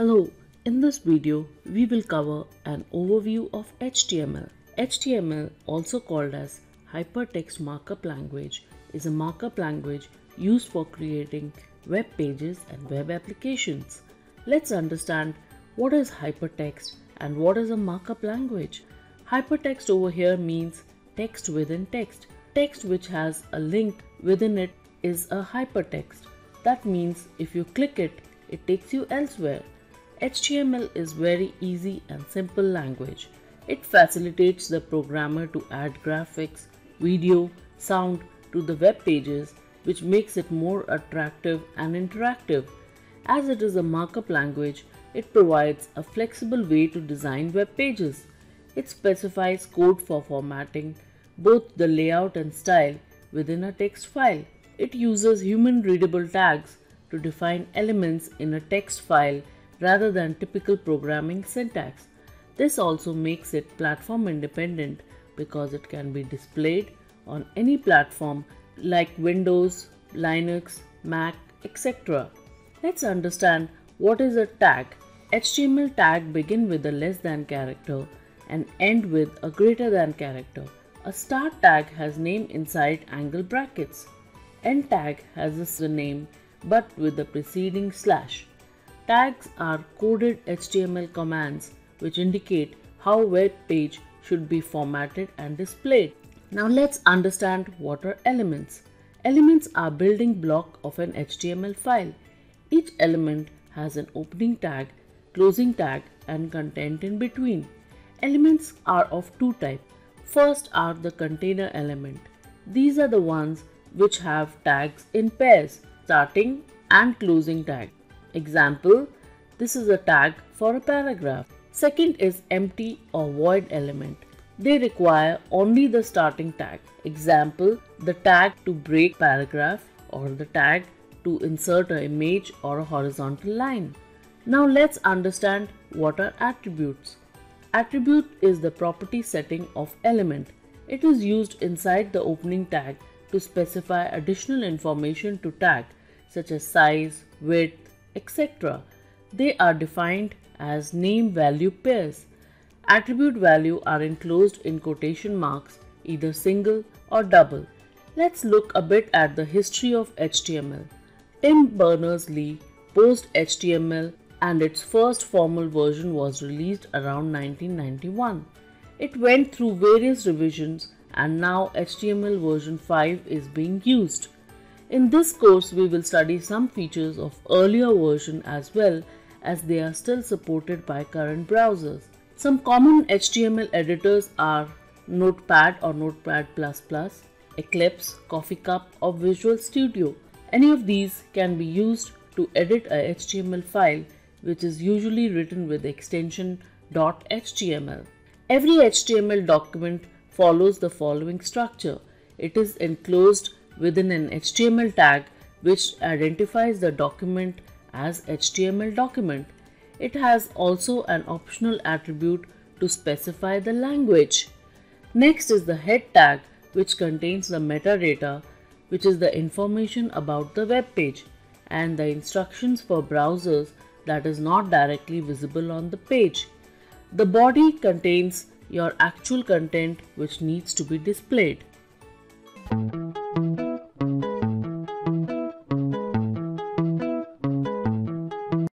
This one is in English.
Hello, in this video we will cover an overview of HTML. HTML, also called as Hypertext Markup Language, is a markup language used for creating web pages and web applications. Let's understand what is hypertext and what is a markup language. Hypertext over here means text within text. Text which has a link within it is a hypertext. That means if you click it, it takes you elsewhere. HTML is very easy and simple language. It facilitates the programmer to add graphics, video, sound to the web pages which makes it more attractive and interactive. As it is a markup language, it provides a flexible way to design web pages. It specifies code for formatting both the layout and style within a text file. It uses human readable tags to define elements in a text file rather than typical programming syntax. This also makes it platform independent because it can be displayed on any platform like Windows, Linux, Mac, etc. Let's understand what is a tag. HTML tag begin with a less than character and end with a greater than character. A start tag has name inside angle brackets. End tag has the name but with the preceding slash. Tags are coded HTML commands which indicate how web page should be formatted and displayed. Now let's understand what are elements. Elements are building block of an HTML file. Each element has an opening tag, closing tag and content in between. Elements are of two types. First are the container element. These are the ones which have tags in pairs, starting and closing tag. Example, this is a tag for a paragraph. Second is empty or void element. They require only the starting tag. Example, the tag to break paragraph or the tag to insert an image or a horizontal line. Now let's understand what are attributes. Attribute is the property setting of element. It is used inside the opening tag to specify additional information to tag such as size, width, etc. They are defined as name value pairs. Attribute value are enclosed in quotation marks, either single or double. Let's look a bit at the history of HTML. Tim Berners-Lee posed HTML and its first formal version was released around 1991. It went through various revisions and now HTML version 5 is being used. In this course, we will study some features of earlier version as well as they are still supported by current browsers. Some common HTML editors are Notepad or Notepad++, Eclipse, Coffee Cup or Visual Studio. Any of these can be used to edit a HTML file which is usually written with extension .html. Every HTML document follows the following structure. It is enclosed within an HTML tag which identifies the document as HTML document. It has also an optional attribute to specify the language. Next is the head tag which contains the metadata which is the information about the web page and the instructions for browsers that is not directly visible on the page. The body contains your actual content which needs to be displayed.